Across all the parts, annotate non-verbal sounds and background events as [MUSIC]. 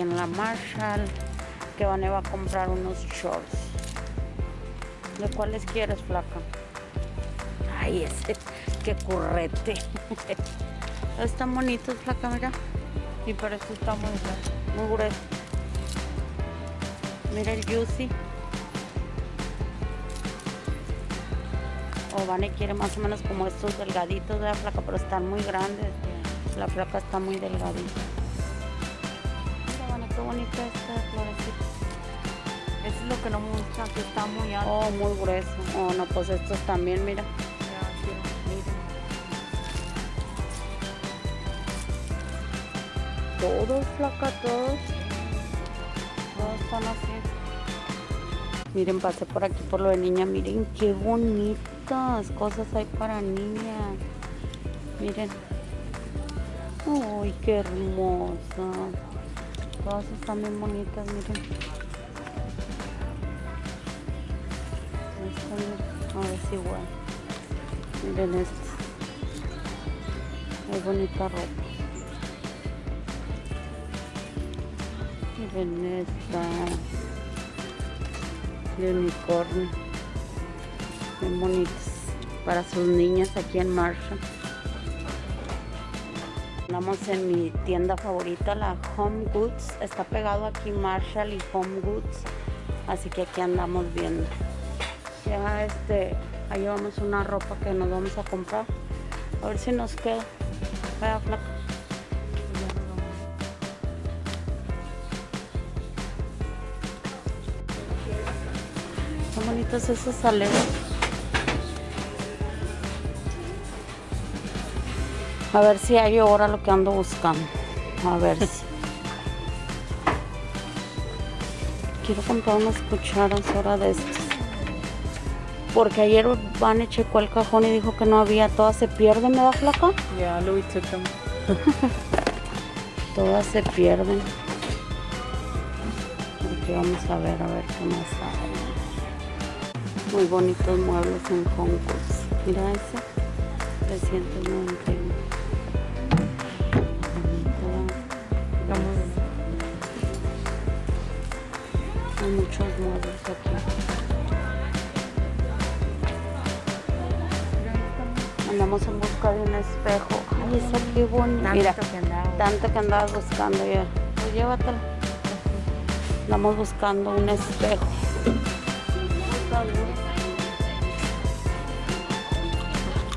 en la Marshall. Que Vane va a comprar unos shorts. ¿De cuáles quieres, flaca? Ay, ese, qué currete. [LAUGHS] Están bonitos, flaca, mira. Sí, pero esto está muy. Muy grueso. Mira el Juicy. O Vane quiere más o menos como estos delgaditos de la flaca, pero están muy grandes. La flaca está muy delgadita. Qué bonita esta florecita. Eso es lo que no me gusta, que está muy alto. Oh, muy grueso. Oh, no, pues estos también, mira. Ya. Todos, flaca, todos. Todos están así. Miren, pasé por aquí por lo de niña. Miren qué bonitas cosas hay para niña. Miren. Uy, qué hermosa. Todas están bien bonitas, miren. Esta, ver si igual. Miren esta. Muy bonita ropa. Miren esta de unicornio. Bien bonitas. Para sus niñas aquí en Marshall. En mi tienda favorita, la Home Goods. Está pegado aquí Marshall y Home Goods. Así que aquí andamos viendo. Ya este, ahí llevamos una ropa que nos vamos a comprar. A ver si nos queda. Vea, flaca. Son bonitos esos aleros. A ver si hay ahora lo que ando buscando. A ver [LAUGHS] si. Quiero comprar unas cucharas ahora de estas. Porque ayer Vane checó el cajón y dijo que no había. Todas se pierden, ¿me da flaca? Yeah, Louis took them. Todas se pierden. Aquí vamos a ver, a ver qué más hay. Muy bonitos muebles en Hong Kong. Mira ese. 391. Hay muchos muebles aquí. Andamos en busca de un espejo. Ay, esa qué bonita. Mira, Tanto que andaba. tanto que andabas buscando ya. Pues llévatelo. Andamos buscando un espejo.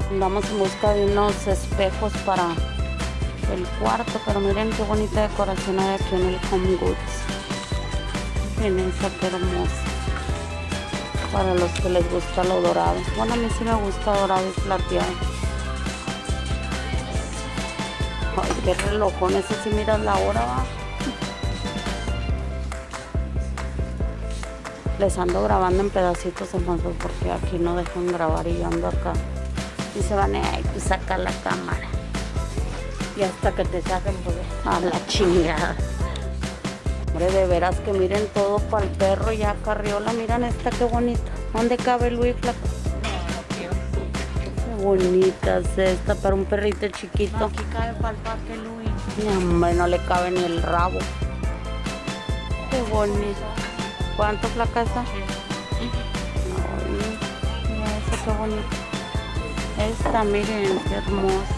Andamos en busca de unos espejos para el cuarto, pero miren qué bonita decoración hay aquí en el Home Goods. Miren esa hermosa. Para los que les gusta lo dorado. Bueno, a mí sí me gusta dorado y plateado. Ay, qué relojón, ese si miras la hora. Les ando grabando en pedacitos hermosos porque aquí no dejan grabar y yo ando acá. Y se van, ay, pues saca la cámara. Y hasta que te saquen, pues. A la chingada. De veras que miren todo para el perro ya carriola. Miren esta qué bonita. ¿Dónde cabe Luis Flaco? Qué bonita es esta para un perrito chiquito. Aquí cabe para el parque hombre, no le cabe ni el rabo. Qué bonito. ¿Cuánto flaca está? Ay, mira esa qué bonita. Esta, miren, qué hermosa.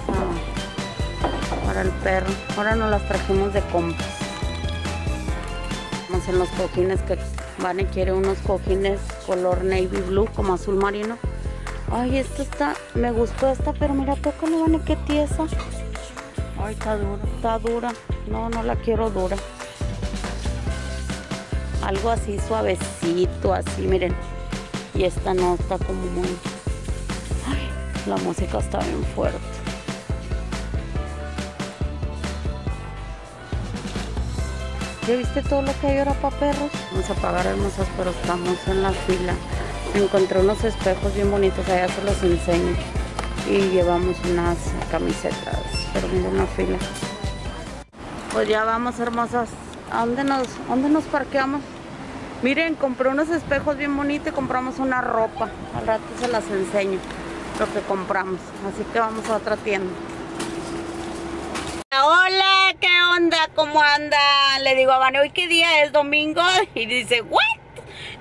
Para el perro. Ahora nos las trajimos de compras. En los cojines que Vane quiere unos cojines color navy blue como azul marino. Ay, esta está, me gustó esta, pero mira, tócale, Vane, qué tiesa. Ay, está duro. Está dura. No, no la quiero dura. Algo así suavecito, así, miren. Y esta no está como muy. La música está bien fuerte. ¿Ya viste todo lo que hay ahora para perros? Vamos a pagar hermosas, pero estamos en la fila. Encontré unos espejos bien bonitos, allá se los enseño. Y llevamos unas camisetas, pero mira una fila. Pues ya vamos, hermosas. ¿A dónde nos, dónde nos parqueamos? Miren, compré unos espejos bien bonitos y compramos una ropa. Al rato se las enseño lo que compramos. Así que vamos a otra tienda. Hola, ¿qué onda? ¿Cómo anda? Le digo a Vane, ¿hoy qué día es? ¿Domingo? Y dice, ¿what?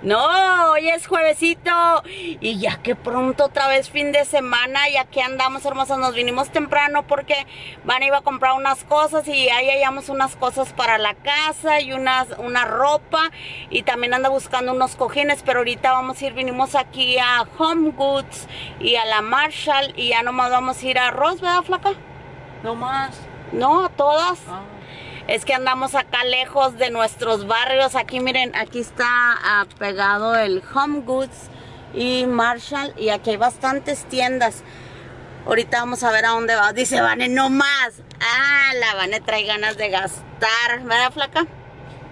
No, hoy es juevesito y ya que pronto otra vez fin de semana y aquí andamos hermosas, nos vinimos temprano porque Van iba a comprar unas cosas y ahí hallamos unas cosas para la casa y unas, una ropa y también anda buscando unos cojines, pero ahorita vamos a ir, vinimos aquí a Home Goods y a la Marshall y ya nomás vamos a ir a Ross, ¿verdad flaca? No más. No, a todas. Ah. Es que andamos acá lejos de nuestros barrios. Aquí miren, aquí está ah, pegado el Home Goods y Marshall. Y aquí hay bastantes tiendas. Ahorita vamos a ver a dónde va. Dice Vane, no más. Ah, la Vane trae ganas de gastar. ¿Verdad, flaca?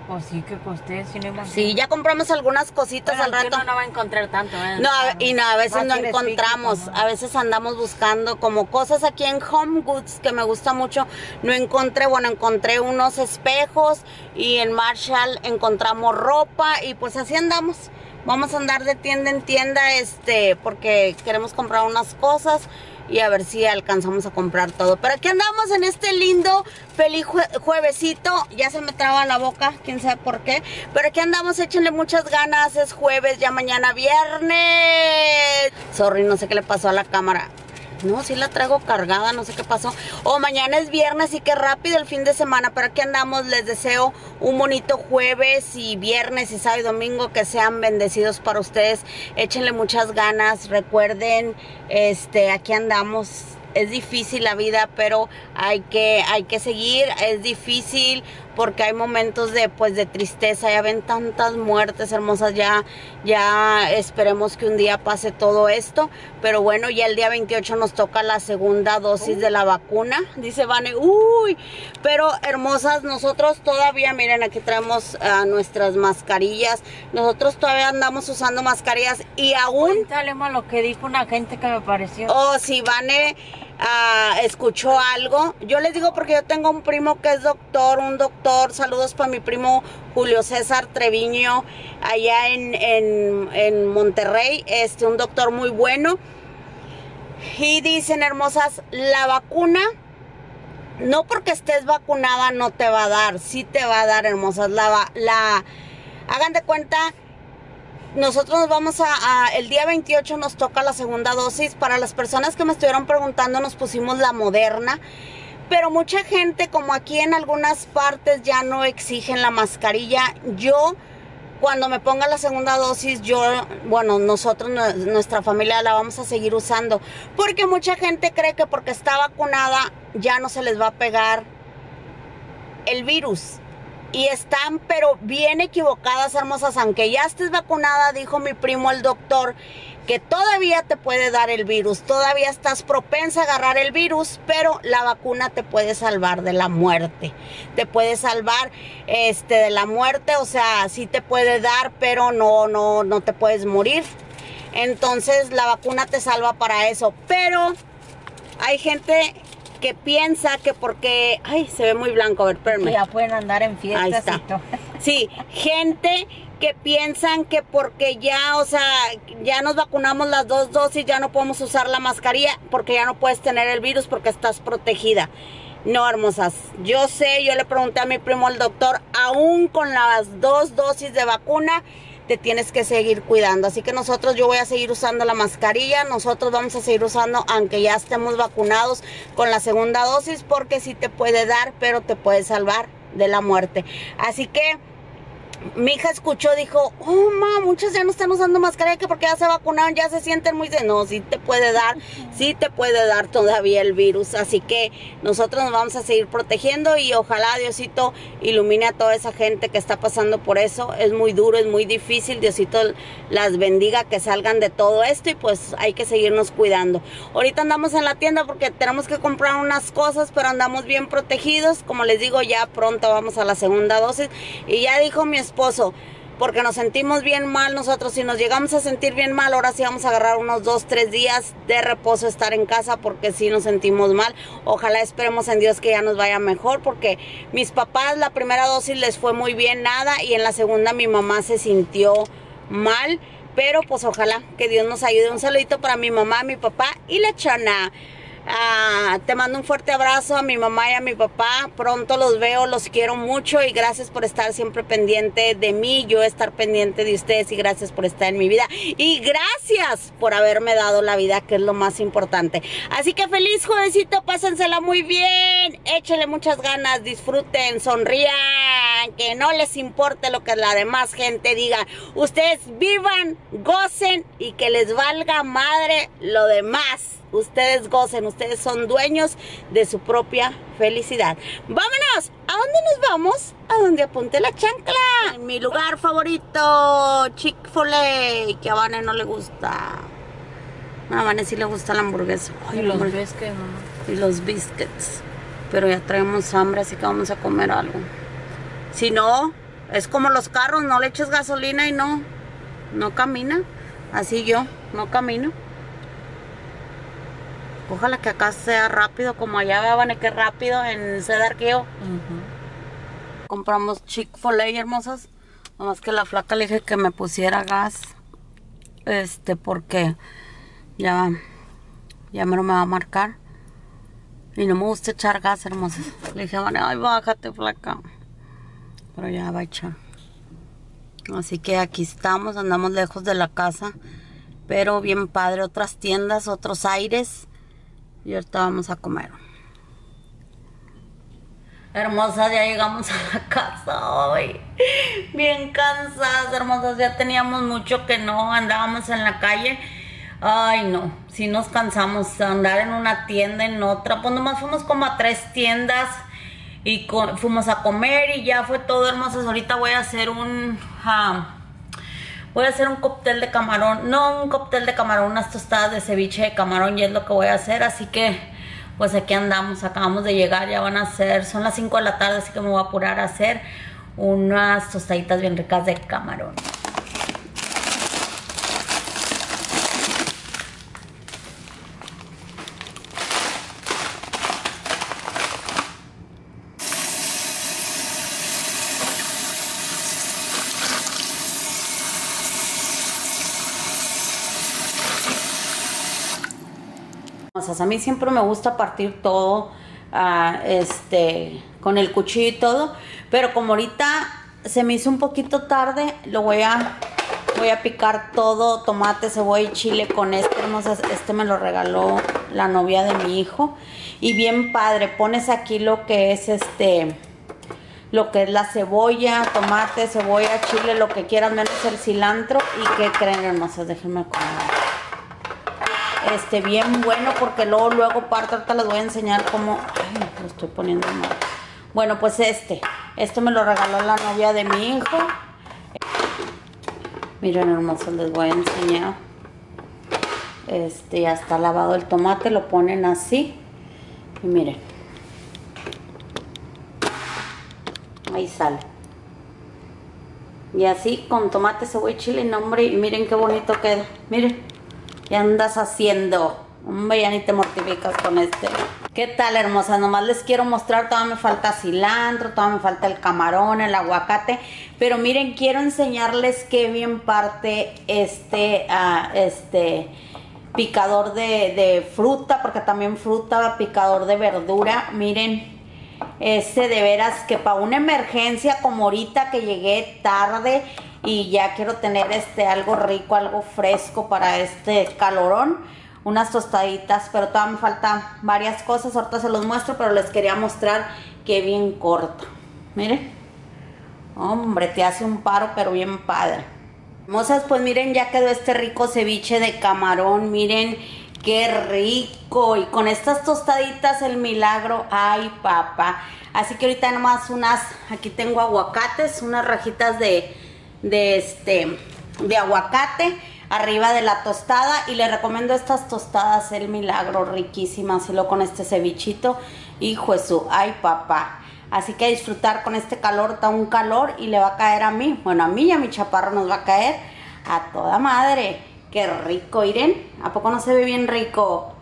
Pues sí, que costé, sí, no. Sí, ya compramos algunas cositas al rato. uno no va a encontrar tanto, ¿eh? No, a- y no, a veces no encontramos, pico, ¿no? a veces andamos buscando como cosas aquí en Home Goods que me gusta mucho. No encontré, bueno, encontré unos espejos y en Marshall encontramos ropa y pues así andamos. Vamos a andar de tienda en tienda, este, porque queremos comprar unas cosas y a ver si alcanzamos a comprar todo. Pero aquí andamos en este lindo, feliz jue- juevesito. Ya se me traba la boca, quién sabe por qué. Pero aquí andamos, échenle muchas ganas. Es jueves, ya mañana viernes. Sorry, no sé qué le pasó a la cámara. No, sí la traigo cargada, no sé qué pasó. O mañana es viernes y qué rápido el fin de semana. Pero aquí andamos, les deseo un bonito jueves y viernes y sábado y domingo que sean bendecidos para ustedes. Échenle muchas ganas. Recuerden, este, aquí andamos. Es difícil la vida, pero hay que, hay que seguir. Es difícil porque hay momentos de, pues, de tristeza. Ya ven tantas muertes hermosas. Ya, ya esperemos que un día pase todo esto. Pero bueno, ya el día 28 nos toca la segunda dosis de la vacuna. Dice Vane, uy, pero hermosas, nosotros todavía, miren, aquí traemos ah, nuestras mascarillas. Nosotros todavía andamos usando mascarillas y aún Cuéntale lo que dijo una gente que me pareció. o si Vane ah, escuchó algo. Yo les digo porque yo tengo un primo que es doctor, un doctor. Saludos para mi primo Julio César Treviño, allá en, en, en Monterrey. Este, un doctor muy bueno. Y dicen, hermosas, la vacuna, no porque estés vacunada no te va a dar. Sí te va a dar, hermosas. La, la, hagan de cuenta nosotros nos vamos a, el día 28 nos toca la segunda dosis. Para las personas que me estuvieron preguntando, nos pusimos la moderna. Pero mucha gente, como aquí en algunas partes ya no exigen la mascarilla, yo cuando me ponga la segunda dosis, yo, bueno, nosotros, nu- nuestra familia la vamos a seguir usando. Porque mucha gente cree que porque está vacunada ya no se les va a pegar el virus. Y están, pero bien equivocadas, hermosas. Aunque ya estés vacunada, dijo mi primo el doctor, que todavía te puede dar el virus. Todavía estás propensa a agarrar el virus, pero la vacuna te puede salvar de la muerte. Te puede salvar este, de la muerte, o sea, sí te puede dar, pero no, no, no te puedes morir. Entonces la vacuna te salva para eso. Pero hay gente que piensa que porque... Ay, se ve muy blanco, a ver. Que ya pueden andar en Ahí fiestas está. y todo. [LAUGHS] Sí, gente que piensan que porque ya, o sea, ya nos vacunamos las dos dosis, ya no podemos usar la mascarilla porque ya no puedes tener el virus porque estás protegida. No, hermosas. Yo sé, yo le pregunté a mi primo el doctor, aún con las dos dosis de vacuna, te tienes que seguir cuidando. Así que nosotros, yo voy a seguir usando la mascarilla, nosotros vamos a seguir usando, aunque ya estemos vacunados con la segunda dosis, porque sí te puede dar, pero te puede salvar de la muerte. Así que mi hija escuchó, dijo, oh, ma, muchos ya no están usando mascarilla que porque ya se vacunaron, ya se sienten muy de... No, sí te puede dar, sí te puede dar todavía el virus. Así que nosotros nos vamos a seguir protegiendo y ojalá Diosito ilumine a toda esa gente que está pasando por eso. Es muy duro, es muy difícil. Diosito las bendiga que salgan de todo esto y pues hay que seguirnos cuidando. Ahorita andamos en la tienda porque tenemos que comprar unas cosas, pero andamos bien protegidos. Como les digo, ya pronto vamos a la segunda dosis. Y ya dijo mi porque nos sentimos bien mal nosotros, si nos llegamos a sentir bien mal, ahora sí vamos a agarrar unos dos, tres días de reposo, estar en casa, porque sí nos sentimos mal. Ojalá esperemos en Dios que ya nos vaya mejor, porque mis papás la primera dosis les fue muy bien, nada, y en la segunda mi mamá se sintió mal. Pero pues ojalá que Dios nos ayude. Un saludito para mi mamá, mi papá y la chana. Ah, te mando un fuerte abrazo a mi mamá y a mi papá. Pronto los veo, los quiero mucho y gracias por estar siempre pendiente de mí, yo estar pendiente de ustedes y gracias por estar en mi vida. Y gracias por haberme dado la vida, que es lo más importante. Así que feliz jovencito, pásensela muy bien, échenle muchas ganas, disfruten, sonrían, que no les importe lo que la demás gente diga. Ustedes vivan, gocen y que les valga madre lo demás ustedes gocen, ustedes son dueños de su propia felicidad. Vámonos, ¿a dónde nos vamos? A donde apunte la chancla. En mi lugar favorito, Chick-fil-A, que a Vane no le gusta. A Vane sí le gusta la hamburguesa. y los biscuits, Y los biscuits. Pero ya traemos hambre, así que vamos a comer algo. Si no, es como los carros, no le eches gasolina y no, no camina. Así yo, no camino. Ojalá que acá sea rápido, como allá vean que rápido en Cedar Kio. Compramos Chick-fil-A hermosas. Nomás que la flaca le dije que me pusiera gas. Este, porque ya, ya me lo me va a marcar. Y no me gusta echar gas, hermosas. Le dije, ay, bájate, flaca. Pero ya va a echar. Así que aquí estamos, andamos lejos de la casa. Pero bien padre, otras tiendas, otros aires. Y ahorita vamos a comer. Hermosa, ya llegamos a la casa hoy. Bien cansadas, hermosas. Ya teníamos mucho que no andábamos en la calle. Ay, no. Si nos cansamos de andar en una tienda, en otra. Pues nomás fuimos como a tres tiendas y fuimos a comer y ya fue todo, hermosas. Ahorita voy a hacer un. Ah, Voy a hacer un cóctel de camarón, no un cóctel de camarón, unas tostadas de ceviche de camarón y es lo que voy a hacer, así que pues aquí andamos, acabamos de llegar, ya van a ser, son las 5 de la tarde, así que me voy a apurar a hacer unas tostaditas bien ricas de camarón. A mí siempre me gusta partir todo ah, este, con el cuchillo y todo, pero como ahorita se me hizo un poquito tarde, lo voy a, voy a picar todo, tomate, cebolla y chile con este, este me lo regaló la novia de mi hijo. Y bien padre, pones aquí lo que es este lo que es la cebolla, tomate, cebolla, chile, lo que quieras, menos el cilantro y que creen hermosas, déjenme comer este, bien bueno porque luego, luego parto, ahorita les voy a enseñar cómo, ay, lo estoy poniendo mal. Bueno, pues este, este me lo regaló la novia de mi hijo. Miren hermosos, les voy a enseñar. Este, ya está lavado el tomate, lo ponen así. Y miren. Ahí sale. Y así con tomate, cebolla y chile, nombre, y miren qué bonito queda. Miren. ¿Qué andas haciendo? Hombre, ya ni te mortificas con este. ¿Qué tal, hermosa? Nomás les quiero mostrar, todavía me falta cilantro, todavía me falta el camarón, el aguacate. Pero miren, quiero enseñarles qué bien parte este, uh, este picador de, de, fruta, porque también fruta, picador de verdura. Miren, este de veras que para una emergencia como ahorita que llegué tarde y ya quiero tener este algo rico, algo fresco para este calorón. Unas tostaditas, pero todavía me faltan varias cosas. Ahorita se los muestro, pero les quería mostrar que bien corto. Miren. Hombre, te hace un paro, pero bien padre. Hermosas, pues miren, ya quedó este rico ceviche de camarón. Miren qué rico. Y con estas tostaditas, el milagro. Ay, papá. Así que ahorita nomás unas, aquí tengo aguacates, unas rajitas de, de este de aguacate arriba de la tostada y le recomiendo estas tostadas el milagro riquísimas y lo con este cevichito. Hijo su ay papá. Así que disfrutar con este calor está un calor y le va a caer a mí. Bueno a mí y a mi chaparro nos va a caer a toda madre. Qué rico Iren a poco no se ve bien rico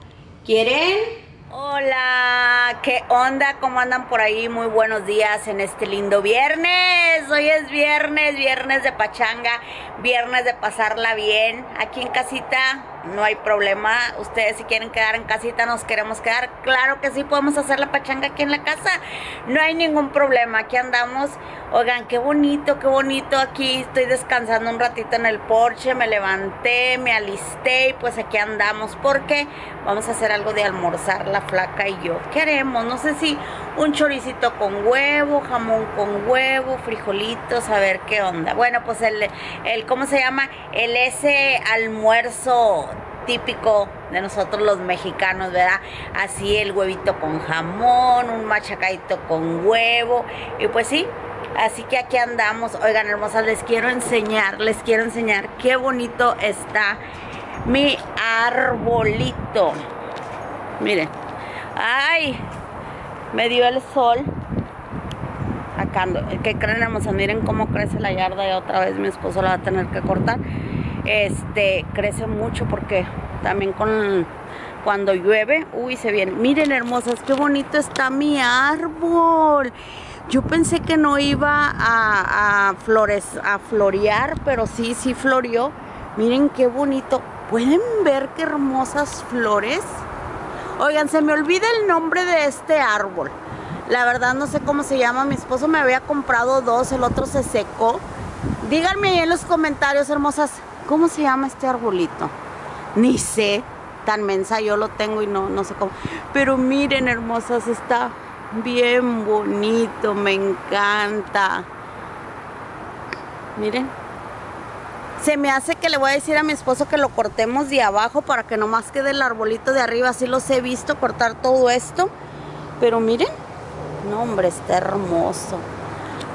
quieren Hola, ¿qué onda? ¿Cómo andan por ahí? Muy buenos días en este lindo viernes. Hoy es viernes, viernes de pachanga, viernes de pasarla bien. Aquí en casita no hay problema. Ustedes si quieren quedar en casita, nos queremos quedar. Claro que sí, podemos hacer la pachanga aquí en la casa. No hay ningún problema. Aquí andamos. Oigan, qué bonito, qué bonito. Aquí estoy descansando un ratito en el porche. Me levanté, me alisté y pues aquí andamos. Porque vamos a hacer algo de almorzar la flaca y yo. ¿Qué haremos? No sé si un choricito con huevo, jamón con huevo, frijolitos, a ver qué onda. Bueno, pues el, el ¿cómo se llama? El ese almuerzo típico de nosotros los mexicanos, ¿verdad? Así el huevito con jamón, un machacadito con huevo. Y pues sí, así que aquí andamos. Oigan, hermosas, les quiero enseñar, les quiero enseñar qué bonito está mi arbolito. Miren. Ay, me dio el sol. Acá. ¿Qué creen, hermosas? Miren cómo crece la yarda y otra vez mi esposo la va a tener que cortar. Este, crece mucho porque también con cuando llueve, uy, se viene. Miren, hermosas, qué bonito está mi árbol. Yo pensé que no iba a, a flores, a florear, pero sí, sí floreó. Miren qué bonito. ¿Pueden ver qué hermosas flores? Oigan, se me olvida el nombre de este árbol. La verdad no sé cómo se llama. Mi esposo me había comprado dos, el otro se secó. Díganme ahí en los comentarios, hermosas, ¿cómo se llama este arbolito? Ni sé. Tan mensa yo lo tengo y no, no sé cómo. Pero miren, hermosas, está bien bonito. Me encanta. Miren. Se me hace que le voy a decir a mi esposo que lo cortemos de abajo para que nomás quede el arbolito de arriba. Así los he visto cortar todo esto. Pero miren. No, hombre, está hermoso.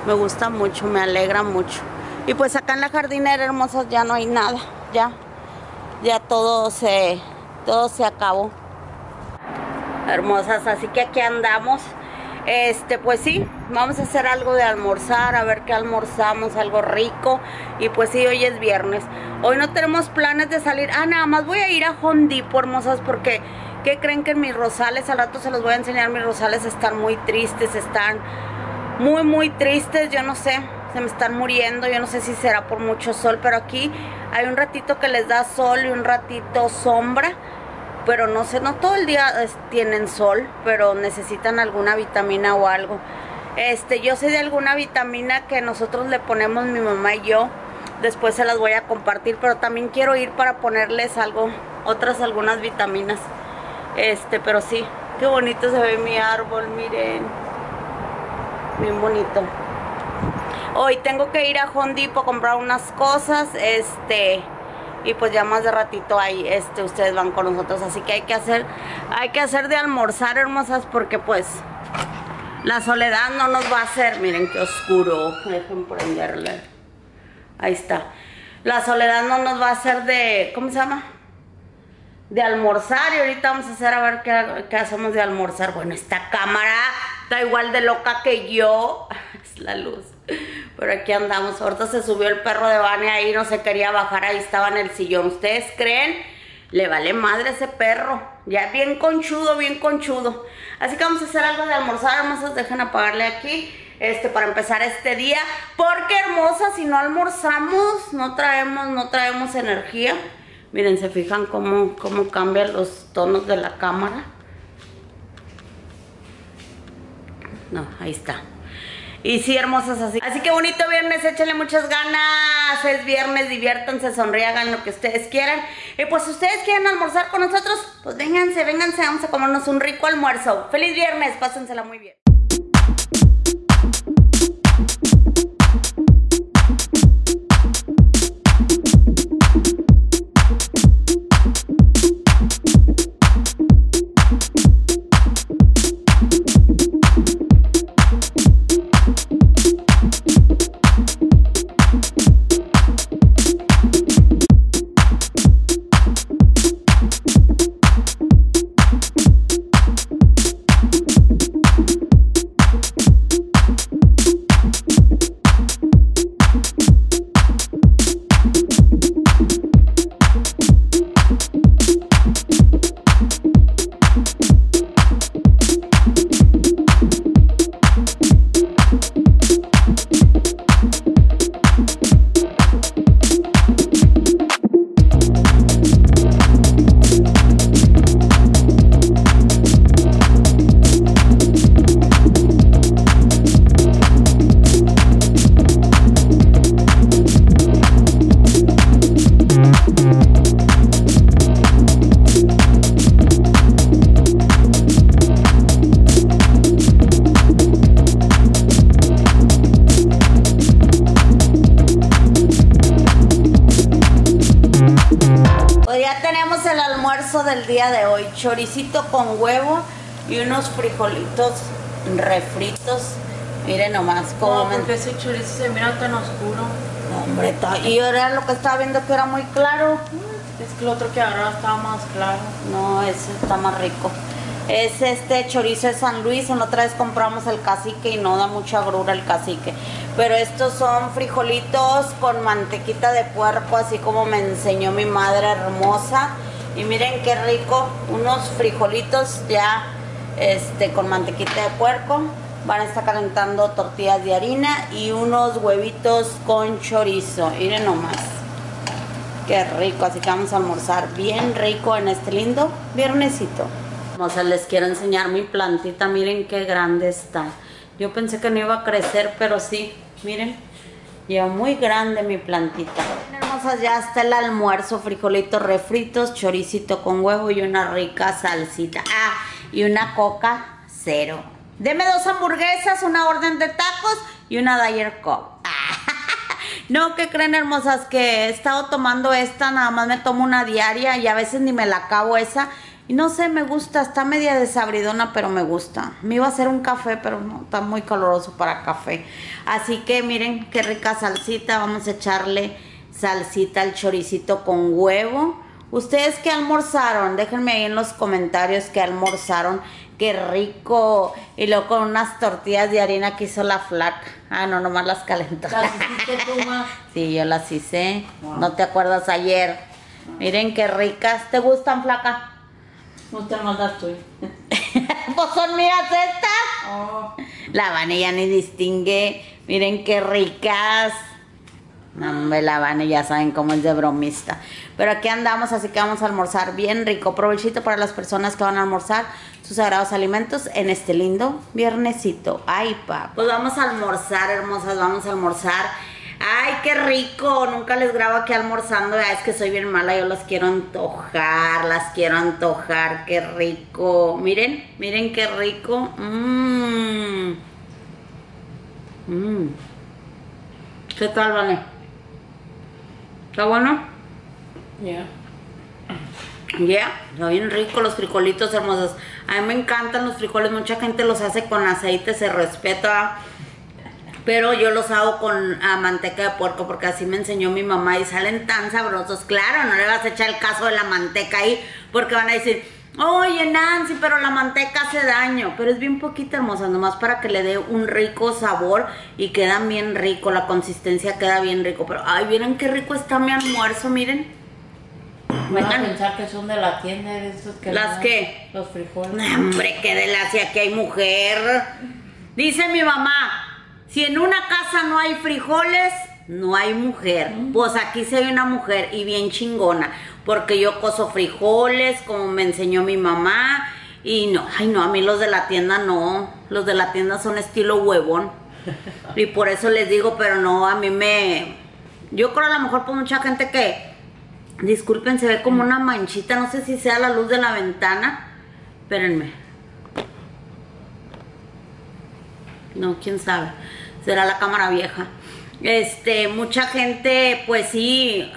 Me gusta mucho, me alegra mucho. Y pues acá en la jardinera hermosas ya no hay nada. Ya. Ya todo se todo se acabó. Hermosas, así que aquí andamos. Este, pues sí, vamos a hacer algo de almorzar, a ver qué almorzamos, algo rico. Y pues sí, hoy es viernes. Hoy no tenemos planes de salir. Ah, nada más voy a ir a Hondipo, hermosas, porque ¿qué creen que en mis rosales, al rato se los voy a enseñar, mis rosales están muy tristes, están muy, muy tristes, yo no sé, se me están muriendo, yo no sé si será por mucho sol, pero aquí hay un ratito que les da sol y un ratito sombra pero no sé, no todo el día tienen sol, pero necesitan alguna vitamina o algo. Este, yo sé de alguna vitamina que nosotros le ponemos mi mamá y yo. Después se las voy a compartir, pero también quiero ir para ponerles algo, otras algunas vitaminas. Este, pero sí, qué bonito se ve mi árbol, miren. Bien bonito. Hoy tengo que ir a Hondipo a comprar unas cosas, este, y pues ya más de ratito ahí este ustedes van con nosotros así que hay que hacer hay que hacer de almorzar hermosas porque pues la soledad no nos va a hacer miren qué oscuro dejen prenderle ahí está la soledad no nos va a hacer de ¿cómo se llama? de almorzar y ahorita vamos a hacer a ver qué, hacemos de almorzar bueno esta cámara está igual de loca que yo [LAUGHS] es la luz pero aquí andamos. Ahorita se subió el perro de Vania ahí, no se quería bajar, ahí estaba en el sillón. ¿Ustedes creen? Le vale madre ese perro. Ya bien conchudo, bien conchudo. Así que vamos a hacer algo de almorzar, hermosas. Dejen apagarle aquí. Este, para empezar este día. Porque hermosa, si no almorzamos, no traemos, no traemos energía. Miren, se fijan cómo, cómo cambian los tonos de la cámara. No, ahí está. Y sí, hermosas así. Así que bonito viernes, échenle muchas ganas. Es viernes, diviértanse, sonrían, lo que ustedes quieran. Y pues si ustedes quieren almorzar con nosotros, pues vénganse, vénganse, vamos a comernos un rico almuerzo. Feliz viernes, pásensela muy bien. Choricito con huevo y unos frijolitos refritos. Miren nomás cómo No, me... porque ese chorizo se mira tan oscuro. Hombre, y ahora lo que estaba viendo que era muy claro. Es que el otro que agarraba estaba más claro. No, ese está más rico. Es este chorizo de San Luis. En otra vez compramos el cacique y no da mucha grura el cacique. Pero estos son frijolitos con mantequita de puerco, así como me enseñó mi madre hermosa. Y miren qué rico, unos frijolitos ya este, con mantequita de puerco. Van a estar calentando tortillas de harina y unos huevitos con chorizo. Miren nomás. Qué rico, así que vamos a almorzar bien rico en este lindo viernesito. Vamos a les quiero enseñar mi plantita, miren qué grande está. Yo pensé que no iba a crecer, pero sí, miren, ya muy grande mi plantita. Hermosas, ya está el almuerzo, frijolitos refritos, choricito con huevo y una rica salsita. Ah, y una coca cero. Deme dos hamburguesas, una orden de tacos y una Dyer Coke. [LAUGHS] No, que creen hermosas que he estado tomando esta, nada más me tomo una diaria y a veces ni me la acabo esa. Y no sé, me gusta, está media desabridona, pero me gusta. Me iba a hacer un café, pero no, está muy caloroso para café. Así que miren qué rica salsita, vamos a echarle salsita al choricito con huevo. ¿Ustedes qué almorzaron? Déjenme ahí en los comentarios qué almorzaron. Qué rico. Y luego con unas tortillas de harina que hizo la flaca. Ah, no, nomás las calentó. Las hiciste tú, ma. [LAUGHS] Sí, yo las hice. Wow. ¿No te acuerdas ayer? Miren qué ricas. ¿Te gustan, flaca? No te mandas tú. [LAUGHS] pues son mías estas. Oh. La Vane ya ni distingue. Miren qué ricas. Hombre, la Vane ya saben cómo es de bromista. Pero aquí andamos, así que vamos a almorzar bien rico. Provechito para las personas que van a almorzar sus sagrados alimentos en este lindo viernesito. Ay, pa. Pues vamos a almorzar, hermosas, vamos a almorzar. Ay, qué rico. Nunca les grabo aquí almorzando. Ya es que soy bien mala, yo las quiero antojar, las quiero antojar. Qué rico. Miren, miren qué rico. Mmm. Mmm. ¿Qué tal, Vale? ¿Está bueno? Ya. Ya, está bien rico los frijolitos hermosos. A mí me encantan los frijoles, mucha gente los hace con aceite, se respeta. Pero yo los hago con manteca de puerco porque así me enseñó mi mamá y salen tan sabrosos. Claro, no le vas a echar el caso de la manteca ahí porque van a decir, oye Nancy, pero la manteca hace daño. Pero es bien poquita hermosa, nomás para que le dé un rico sabor y quedan bien rico, la consistencia queda bien rico. Pero, ay, miren qué rico está mi almuerzo, miren. A Vengan. pensar que son de la tienda de esos que ¿Las qué? Los frijoles. No, Hombre, qué delacia que hay mujer. Dice mi mamá, si en una casa no hay frijoles, no hay mujer. Pues aquí sí hay una mujer y bien chingona, porque yo coso frijoles, como me enseñó mi mamá. Y no, ay no, a mí los de la tienda no. Los de la tienda son estilo huevón. [LAUGHS] Y por eso les digo, pero no, a mí me... Yo creo a lo mejor por mucha gente que... Disculpen, se ve como una manchita, no sé si sea la luz de la ventana. Espérenme. No, quién sabe. Será la cámara vieja. Este, mucha gente, pues sí,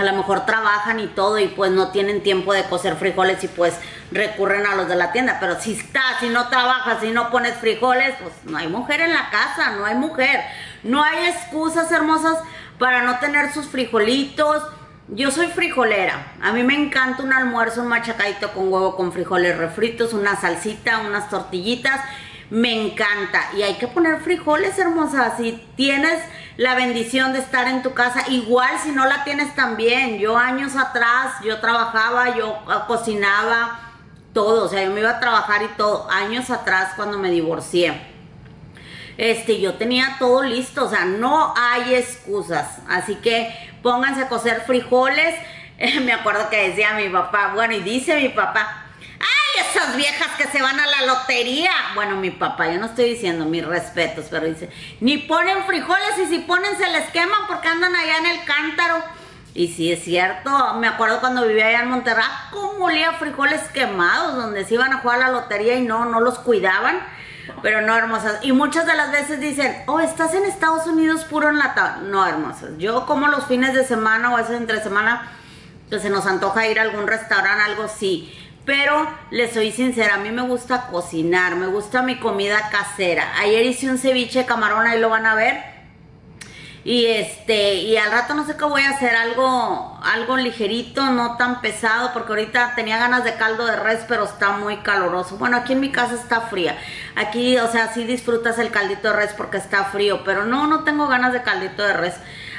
a lo mejor trabajan y todo y pues no tienen tiempo de cocer frijoles y pues recurren a los de la tienda. Pero si estás, si no trabajas, si no pones frijoles, pues no hay mujer en la casa, no hay mujer. No hay excusas hermosas para no tener sus frijolitos. Yo soy frijolera. A mí me encanta un almuerzo, un machacadito con huevo con frijoles refritos, una salsita, unas tortillitas. Me encanta. Y hay que poner frijoles, hermosas. Si tienes la bendición de estar en tu casa, igual si no la tienes también. Yo años atrás, yo trabajaba, yo ah, cocinaba, todo. O sea, yo me iba a trabajar y todo. Años atrás cuando me divorcié este, yo tenía todo listo, o sea, no hay excusas. Así que pónganse a cocer frijoles. [LAUGHS] me acuerdo que decía mi papá, bueno, y dice mi papá, ¡ay, esas viejas que se van a la lotería! Bueno, mi papá, yo no estoy diciendo mis respetos, pero dice, ni ponen frijoles y si ponen se les queman porque andan allá en el cántaro. Y sí, es cierto, me acuerdo cuando vivía allá en Monterrey, cómo olía frijoles quemados, donde se iban a jugar a la lotería y no, no los cuidaban. Pero no, hermosas. Y muchas de las veces dicen, oh, estás en Estados Unidos puro enlatado. No, hermosas. Yo como los fines de semana o a veces entre semana pues se nos antoja ir a algún restaurante, algo sí. Pero les soy sincera, a mí me gusta cocinar, me gusta mi comida casera. Ayer hice un ceviche de camarón, ahí lo van a ver. Y este, y al rato no sé qué voy a hacer, algo, algo ligerito, no tan pesado, porque ahorita tenía ganas de caldo de res, pero está muy caloroso. Bueno, aquí en mi casa está fría. Aquí, o sea, sí disfrutas el caldito de res porque está frío, pero no, no tengo ganas de caldito de res.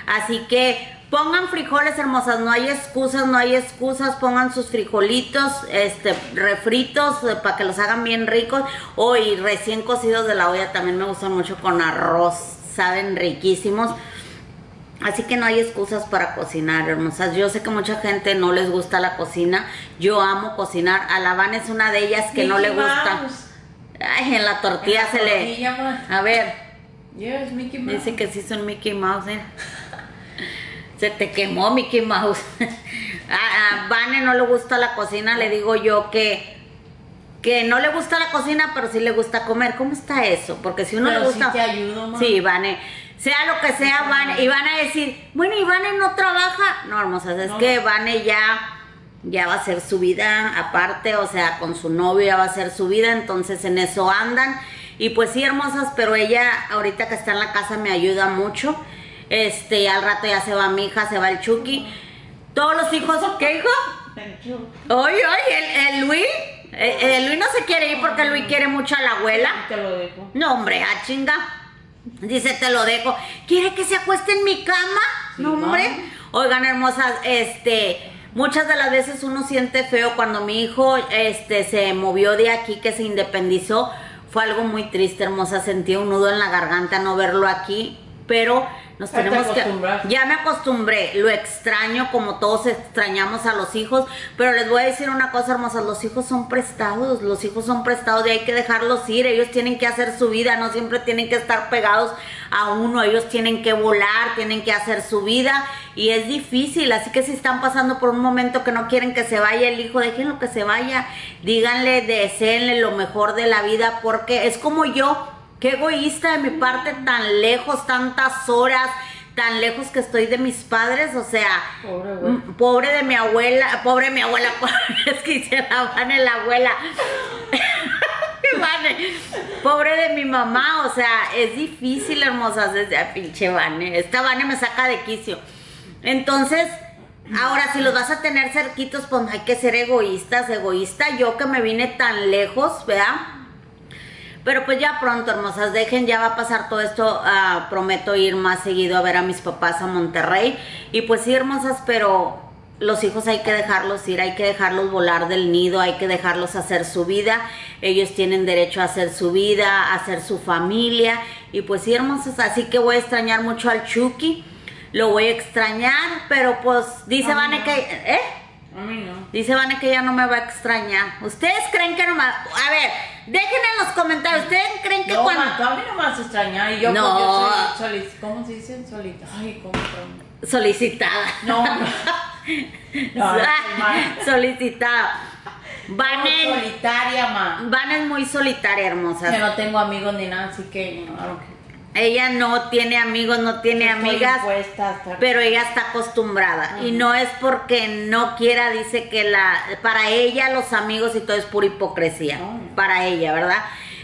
Así que pongan frijoles hermosas, no hay excusas, no hay excusas, pongan sus frijolitos, este, refritos eh, para que los hagan bien ricos. O y recién cocidos de la olla también me gustan mucho con arroz, saben riquísimos. Así que no hay excusas para cocinar, hermosas. Yo sé que mucha gente no les gusta la cocina. Yo amo cocinar. A la Van es una de ellas que no le gusta. Ay, en la tortilla se le. A ver. Yes, Mickey Mouse. Dice que sí son Mickey Mouse, ¿eh? Se te quemó Mickey Mouse. [LAUGHS] a, a Vane no le gusta la cocina, le digo yo que que no le gusta la cocina, pero sí le gusta comer. ¿Cómo está eso? Porque si uno Pero le gusta. sí te ayudo. Sí, Vane. Sea lo que sea, Vane. Y van a decir, bueno, ¿y Vane no trabaja? No, hermosas, es No. que Vane ya. Ya va a hacer su vida aparte, o sea, con su novio ya va a hacer su vida, entonces en eso andan. Y pues sí, hermosas, pero ella ahorita que está en la casa me ayuda mucho. Este, al rato ya se va mi hija, se va el Chucky. Todos los hijos, ¿qué hijo? Oye, oye, el, el Luis, el, el Luis no se quiere ir porque Luis quiere mucho a la abuela. Te lo dejo. No, hombre, a chinga. Dice, te lo dejo. ¿Quiere que se acueste en mi cama? Sí, no, hombre. Oigan, hermosas, este, muchas de las veces uno siente feo cuando mi hijo, este, se movió de aquí, que se independizó. Fue algo muy triste, hermosa. Sentí un nudo en la garganta no verlo aquí, pero nos Ya te tenemos que. Ya me acostumbré, lo extraño como todos extrañamos a los hijos, pero les voy a decir una cosa hermosa, los hijos son prestados, los hijos son prestados y hay que dejarlos ir, ellos tienen que hacer su vida, no siempre tienen que estar pegados a uno, ellos tienen que volar, tienen que hacer su vida. Y es difícil, así que si están pasando por un momento que no quieren que se vaya el hijo, déjenlo que se vaya, díganle, deseenle lo mejor de la vida porque es como yo, Qué egoísta de mi parte, tan lejos, tantas horas, tan lejos que estoy de mis padres, o sea, Pobre de mi abuela, pobre de mi abuela, [LAUGHS] es que hice la Vane, la abuela. [LAUGHS] Vane, pobre de mi mamá, o sea, es difícil, hermosas, desde a pinche Vane. Esta Vane me saca de quicio. Entonces, ahora si los vas a tener cerquitos, pues hay que ser egoístas, egoísta. Yo que me vine tan lejos, ¿verdad? Pero pues ya pronto, hermosas, dejen, ya va a pasar todo esto. ah, prometo ir más seguido a ver a mis papás a Monterrey. Y pues sí, hermosas, pero los hijos hay que dejarlos ir, hay que dejarlos volar del nido, hay que dejarlos hacer su vida. Ellos tienen derecho a hacer su vida, a hacer su familia. Y pues sí, hermosas, así que voy a extrañar mucho al Chucky. Lo voy a extrañar, pero pues dice Vane que... ¿Eh? A mí no. Dice Vane que ya no me va a extrañar. ¿Ustedes creen que no me... A ver, dejen en los comentarios. ¿Ustedes creen que No, cuando... tú a mí no me vas a extrañar. Y yo, No. pues, yo soy solic- ¿Cómo se dice? Solita. Ay, ¿cómo? Solicitada. No, no. [LAUGHS] No, no. Solicitada. No, Vane, solitaria, ma. Vane es muy solitaria, hermosa. Que no tengo amigos ni nada, así que no, Ella no tiene amigos, no tiene Estoy amigas. pero ella está acostumbrada y no es porque no quiera, dice que la para ella los amigos y todo es pura hipocresía, No. para ella, ¿verdad?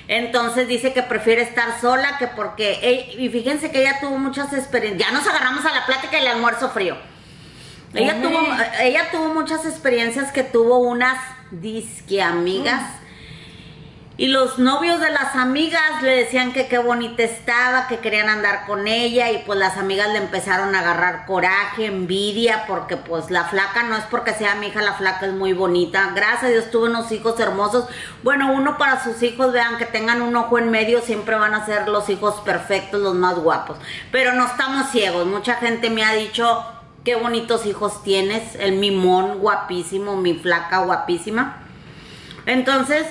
Entonces dice que prefiere estar sola que porque ey, y fíjense que ella tuvo muchas experiencias. Ya nos agarramos a la plática del almuerzo frío. Ella tuvo ella tuvo muchas experiencias que tuvo unas disque amigas. Y los novios de las amigas le decían que qué bonita estaba, que querían andar con ella y pues las amigas le empezaron a agarrar coraje, envidia, porque pues la flaca no es porque sea mi hija, la flaca es muy bonita. Gracias a Dios tuve unos hijos hermosos. Bueno, uno para sus hijos, vean que tengan un ojo en medio, siempre van a ser los hijos perfectos, los más guapos. Pero no estamos ciegos, mucha gente me ha dicho qué bonitos hijos tienes, el mimón guapísimo, mi flaca guapísima. Entonces,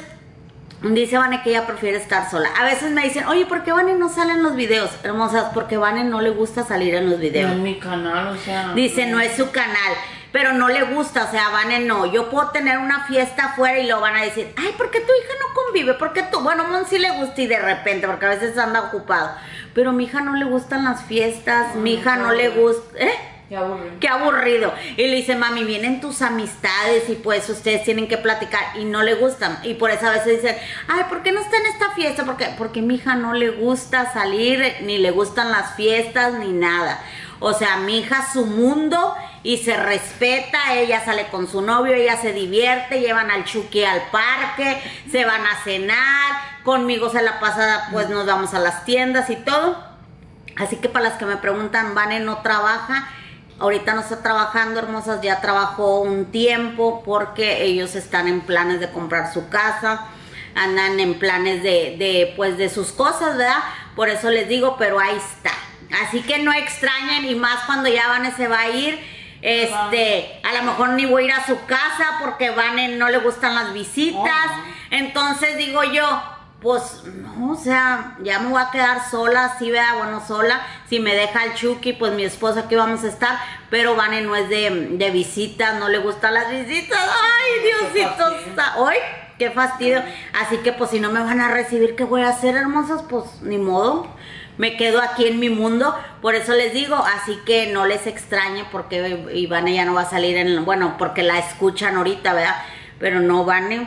Dice Vane que ella prefiere estar sola. A veces me dicen, oye, ¿por qué Vane no sale en los videos? Hermosas, porque Vane no le gusta salir en los No videos. en mi canal, o sea. Dice, no es su canal, pero no le gusta, o sea, Vane no. Yo puedo tener una fiesta afuera y lo van a decir, ay, ¿por qué tu hija no convive? ¿Por qué tú? Bueno, Mon sí le gusta y de repente, porque a veces anda ocupado. Pero a mi hija no le gustan las fiestas, mi hija no le gusta, ¿eh? Qué aburrido. Qué aburrido. Y le dice, mami, vienen tus amistades y pues ustedes tienen que platicar y no le gustan. Y por eso a veces dicen, ay, ¿por qué no está en esta fiesta? Porque, porque mi hija no le gusta salir, ni le gustan las fiestas, ni nada. O sea, mi hija su mundo y se respeta, ella sale con su novio, ella se divierte, llevan al Chucky al parque, se van a cenar, conmigo se la pasada pues nos vamos a las tiendas y todo. Así que para las que me preguntan, Vane no trabaja, ahorita no está trabajando, hermosas, ya trabajó un tiempo porque ellos están en planes de comprar su casa, andan en planes de, de pues de sus cosas, ¿verdad? Por eso les digo, pero ahí está. Así que no extrañen y más cuando ya Vane se va a ir. Este, a lo mejor ni voy a ir a su casa porque Vane no le gustan las visitas. Entonces digo yo, pues no, o sea, ya me voy a quedar sola, sí, vea, bueno, sola. Si me deja el Chucky, pues mi esposa aquí vamos a estar. Pero Vane no es de, de visitas, no le gustan las visitas. Ay, Diosito. Hoy, qué fastidio. Así que, pues si no me van a recibir, ¿qué voy a hacer, hermosas? Pues ni modo me quedo aquí en mi mundo, por eso les digo, así que no les extrañe porque Ivane ya no va a salir en, bueno, porque la escuchan ahorita, ¿verdad? Pero no, Vane,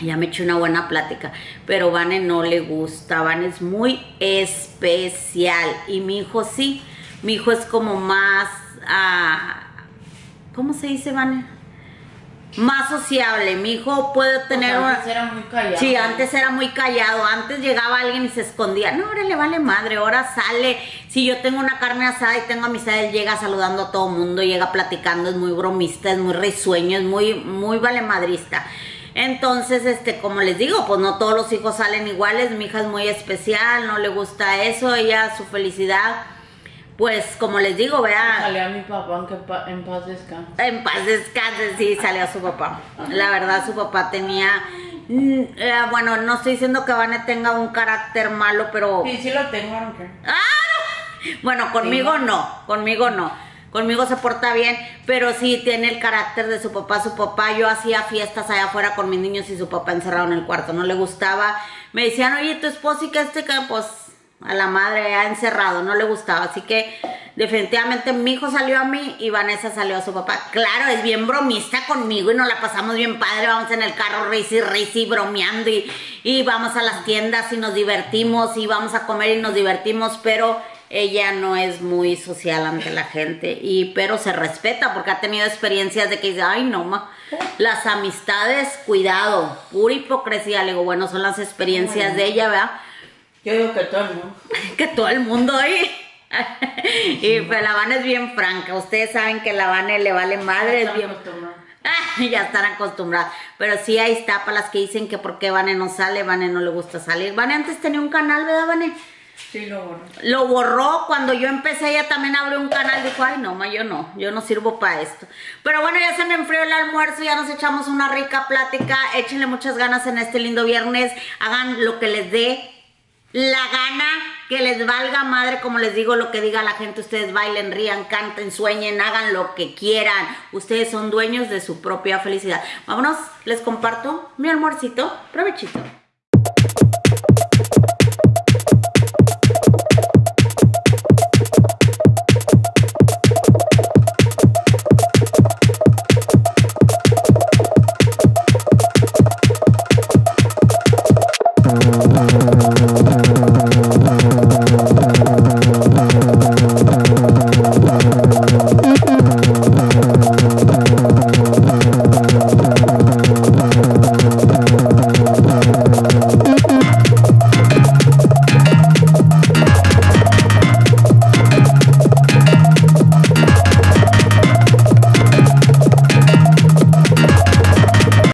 ya me eché una buena plática, pero Vane no le gusta, Vane es muy especial y mi hijo sí, mi hijo es como más, ah, ¿cómo se dice, Vane? más sociable. Mi hijo puede tener Pues antes era muy callado. Sí, antes era muy callado. Antes llegaba alguien y se escondía. No, ahora le vale madre. Ahora sale. Si yo tengo una carne asada y tengo amistades, llega saludando a todo mundo, llega platicando, es muy bromista, es muy risueño, es muy, muy valemadrista. Entonces, este, como les digo, pues no todos los hijos salen iguales. Mi hija es muy especial, no le gusta eso. Ella, su felicidad pues como les digo, vea. Salió a mi papá aunque pa- en paz descanse. En paz descanse, sí, salió su papá. La verdad, su papá tenía. mm, eh, bueno, no estoy diciendo que Vane tenga un carácter malo, pero. Sí, sí lo tengo, aunque. Bueno, conmigo no, conmigo no. Conmigo se porta bien, pero sí tiene el carácter de su papá. Su papá, yo hacía fiestas allá afuera con mis niños y su papá encerrado en el cuarto. No le gustaba. Me decían, oye, tu esposo y que este, que pues a la madre ha encerrado, no le gustaba. Así que definitivamente mi hijo salió a mí y Vanessa salió a su papá. Claro, es bien bromista conmigo y nos la pasamos bien padre. Vamos en el carro risi, risi, bromeando y, y vamos a las tiendas y nos divertimos y vamos a comer y nos divertimos, pero ella no es muy social ante la gente y pero se respeta porque ha tenido experiencias de que dice, ay no ma, las amistades, cuidado, pura hipocresía, le digo, bueno, son las experiencias de ella, ¿verdad? Yo digo que todo el mundo. [LAUGHS] que todo el mundo ahí. [LAUGHS] y pues la Habana es bien franca. Ustedes saben que la Habana le vale madre, es bien. Ah, ya están acostumbradas. [LAUGHS] Pero sí ahí está para las que dicen que por qué Vane no sale, Vane no le gusta salir. Vane antes tenía un canal, ¿verdad, Vane? Sí, lo borro. Lo borró cuando yo empecé, ella también abrió un canal, dijo, ay no, ma, yo no, yo no sirvo para esto. Pero bueno, ya se me enfrió el almuerzo, ya nos echamos una rica plática, échenle muchas ganas en este lindo viernes, hagan lo que les dé la gana, que les valga madre, como les digo, lo que diga la gente, ustedes bailen, rían, canten, sueñen, hagan lo que quieran, ustedes son dueños de su propia felicidad. Vámonos, les comparto mi almuercito, provechito.